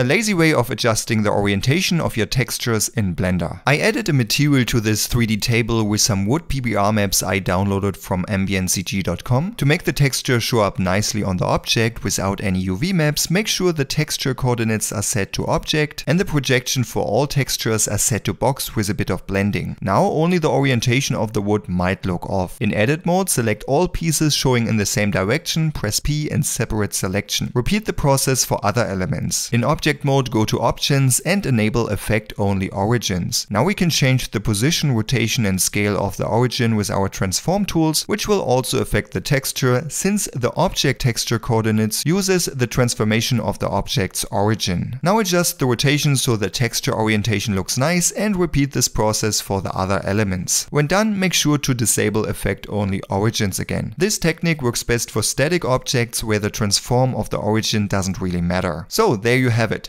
A lazy way of adjusting the orientation of your textures in Blender. I added a material to this 3D table with some wood PBR maps I downloaded from ambientcg.com. To make the texture show up nicely on the object without any UV maps, make sure the texture coordinates are set to object and the projection for all textures are set to box with a bit of blending. Now only the orientation of the wood might look off. In edit mode, select all pieces showing in the same direction, press P and separate selection. Repeat the process for other elements. In object mode, go to options and enable affect only origins. Now we can change the position, rotation and scale of the origin with our transform tools, which will also affect the texture since the object texture coordinates uses the transformation of the object's origin. Now adjust the rotation so the texture orientation looks nice and repeat this process for the other elements. When done, make sure to disable affect only origins again. This technique works best for static objects where the transform of the origin doesn't really matter. So there you have it.